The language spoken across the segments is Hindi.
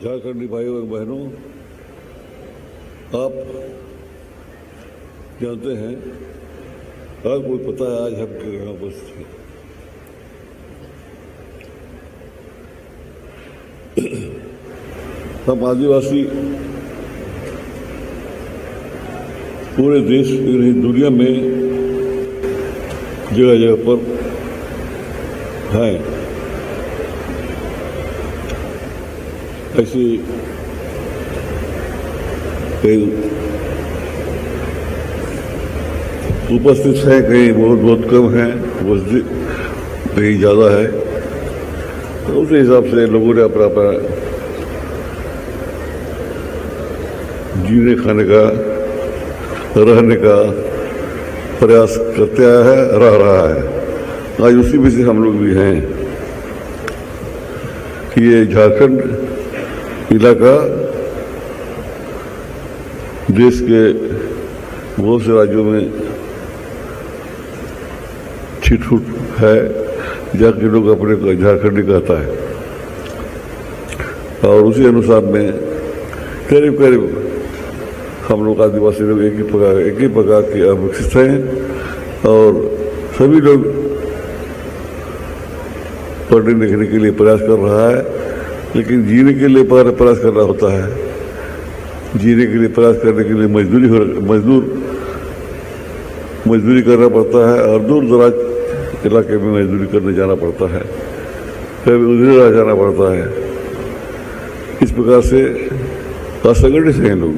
झारखंडी भाइयों और बहनों, आप जानते हैं आपको पता है आज हम यहाँ उपस्थित हैं हम आदिवासी पूरे देश पूरी दुनिया में जगह जगह पर हैं। ऐसी कई उपस्थित हैं, कहीं बहुत बहुत कम हैं, उपस्थित कहीं ज़्यादा है। तो उस हिसाब से लोगों ने अपना अपना जीने खाने का, रहने का प्रयास करते आया है, रह रहा है। आज उसी में से हम लोग भी हैं कि ये झारखंड इलाका देश के बहुत से राज्यों में छिटफुट है जाके लोग अपने को झारखंडी कहता है। और उसी अनुसार में करीब करीब हम लोग आदिवासी लोग एक ही प्रकार, एक ही प्रकार के अविकसित हैं और सभी लोग पढ़ने लिखने के लिए प्रयास कर रहा है। लेकिन जीने के लिए पर प्रयास करना होता है। जीने के लिए प्रयास करने के लिए मजदूरी मजदूर, मजदूरी करना पड़ता है और दूर दराज इलाके में मजदूरी करने जाना पड़ता है। कभी उधर जाना पड़ता है। इस प्रकार से असंगठित हैं लोग,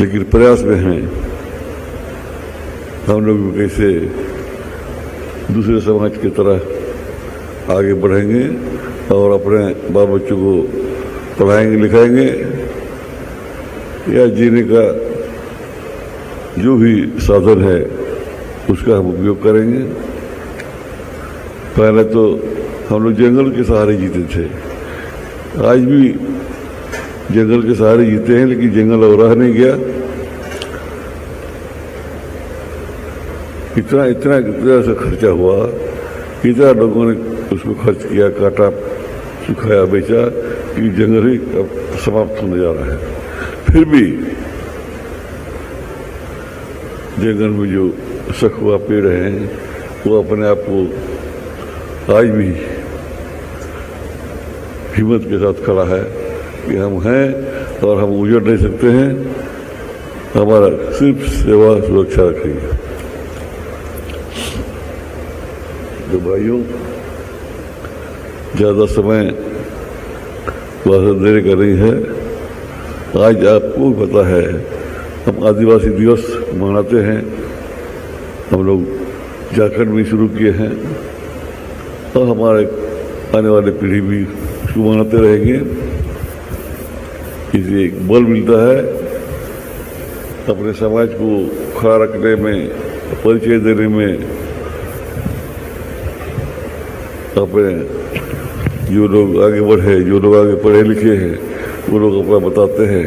लेकिन प्रयास में हैं। हम लोग कैसे दूसरे समाज की तरह आगे बढ़ेंगे और अपने बाल बच्चों को पढ़ाएँगे, लिखाएँगे या जीने का जो भी साधन है, उसका हम उपयोग करेंगे। पहले तो हम लोग जंगल के सहारे जीते थे। आज भी जंगल के सहारे जीते हैं, लेकिन जंगल और रह नहीं गया। इतना इतना इतना सा खर्चा हुआ, इतना लोगों ने उसको खर्च किया, काटा, सुखाया बेचा कि जंगल ही समाप्त होने जा रहा है। फिर भी जंगल में जो सखुआ पेड़ हैं, वो अपने आप को आज भी हिम्मत के साथ खड़ा है कि हम हैं और हम उजड़ नहीं सकते हैं। हमारा सिर्फ़ सेवा सुरक्षा रखेंगे। तो भाइयों ज़्यादा समय भाषण देने का नहीं है। आज आपको पता है, हम आदिवासी दिवस मनाते हैं। हम लोग झारखंड में शुरू किए हैं और हमारे आने वाली पीढ़ी भी इसको मनाते रहेंगे। इसे एक बल मिलता है, अपने समाज को खड़ा रखने में, परिचय देने में, अपने जो लोग आगे बढ़े, जो लोग आगे पढ़े लिखे हैं, वो लोग अपना बताते हैं।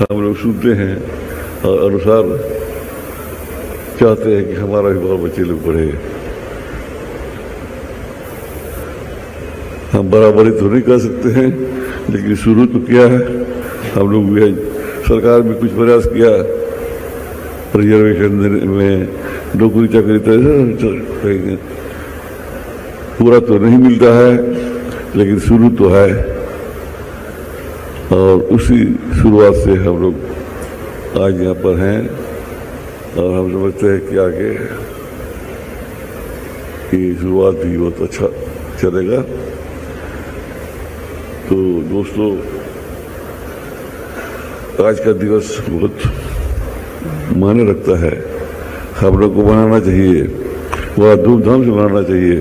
हम लोग सुनते हैं और अनुसार चाहते हैं कि हमारा भी बाल बच्चे लोग पढ़े हम बराबरी तो नहीं कर सकते हैं, लेकिन शुरू तो किया है। हम लोग भी सरकार भी कुछ प्रयास किया। रिजर्वेशन देने में नौकरी चाकरी तो पूरा तो नहीं मिलता है। लेकिन शुरू तो है। और उसी शुरुआत से हम लोग आज यहाँ पर हैं और हम समझते हैं कि आगे की शुरुआत भी बहुत अच्छा चलेगा। तो दोस्तों, आज का दिवस बहुत मायने रखता है। हम लोग को मनाना चाहिए बड़ा धूमधाम से मनाना चाहिए।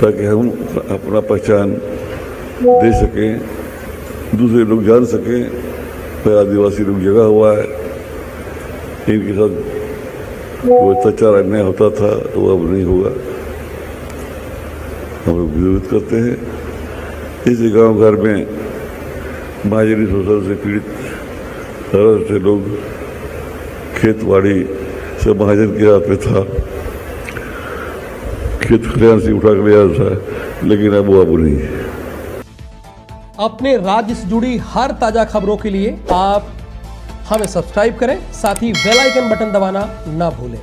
ताकि हम अपना पहचान दे सकें, दूसरे लोग जान सकें फिर आदिवासी लोग जगह हुआ है, इनके साथ वो अत्याचार अन्याय होता था तो अब नहीं होगा। हम लोग विरोध करते हैं। इसी गाँव घर में महाजनी शोषण से पीड़ित तरह से लोग खेत बाड़ी से महाजन के हाथ में था। खेत खलियान से उठा कर था लेकिन अब वो अब नहीं अपने राज्य से जुड़ी हर ताज़ा खबरों के लिए आप हमें सब्सक्राइब करें, साथ ही बेल आइकन बटन दबाना ना भूलें।